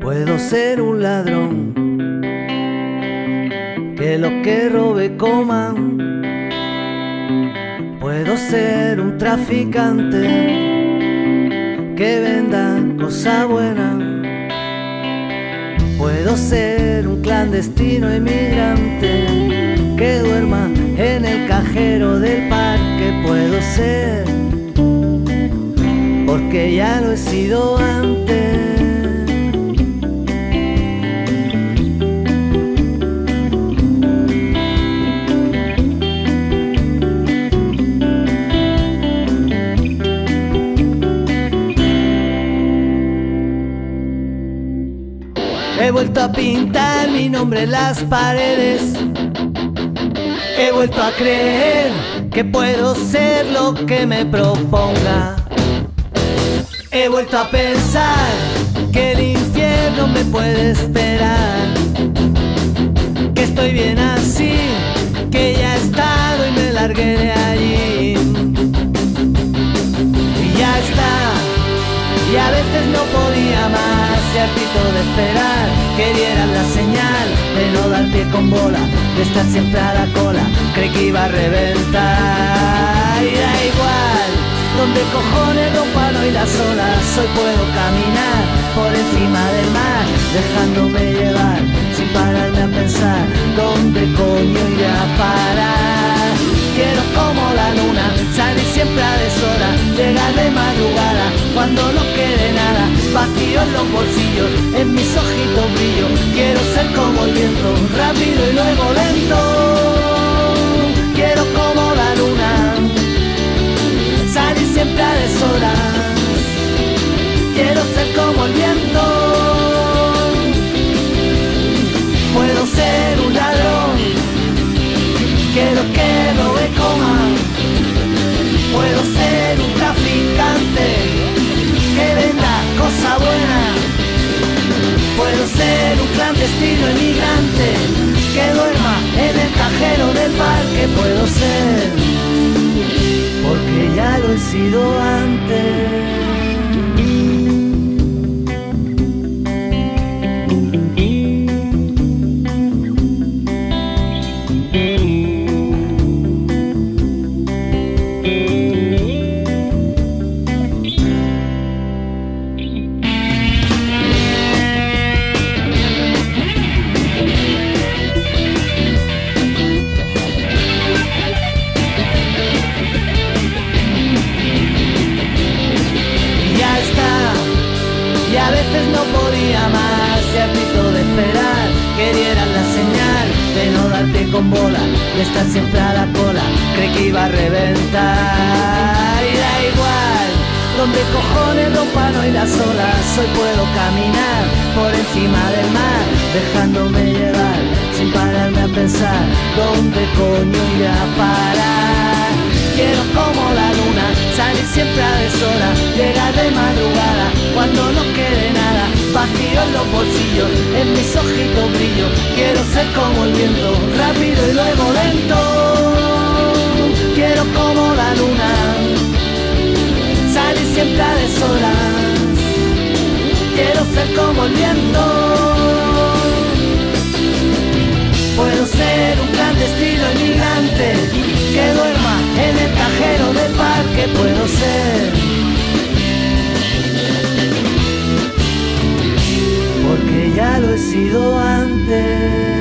Puedo ser un ladrón, que lo que robe coman. Puedo ser un traficante que vende cosa buena. Puedo ser un clandestino inmigrante, que duerma en el cajero del parque. Puedo ser, porque ya lo he sido antes. He vuelto a pintar mi nombre en las paredes. He vuelto a creer que puedo ser lo que me proponga. He vuelto a pensar que el infierno me puede esperar. Que estoy bien así, que ya he estado y me largué de allí. Y ya está, y a veces no podía más, y hartito de esperar que dieran la señal de no dar pie con bola, de estar siempre a la cola, creí que iba a reventar. Y da igual, donde cojones rompan hoy las olas, hoy puedo caminar por encima del mar, dejándome llevar, sin pararme a pensar, dónde coño iré a parar. Quiero como la luna, salir siempre a deshora, llegar de madrugada, cuando no quede nada, vacío en los bolsillos, en mis ojitos brillo, quiero ser como el viento, rápido y luego lento. Quiero como la luna, salir siempre a deshora, quiero ser como el viento. Puedo ser un ladrón, que lo que no me coma. Puedo ser un venda Puedo ser un clandestino emigrante que duerma en el cajero del parque. Puedo ser, porque ya lo he sido antes. A veces no podía más, y hartito de esperar que la señal de no darte con bola, de estar siempre a la cola, creí que iba a reventar. Y da igual, donde cojones rompan hoy las olas, hoy puedo caminar por encima del mar, dejándome llevar, sin pararme a pensar, dónde coño iré a parar. Quiero como la luna, salir siempre a deshora, llegar de madrugada, cuando no quede nada Vacío en los bolsillos, en mis ojitos brillo Quiero ser como el viento, rápido y luego lento. Quiero como la luna Salir siempre a deshoras Quiero ser como el viento. Puedo ser un clandestino inmigrante Que duerma en el cajero del parque Puedo ser Lo he sido antes.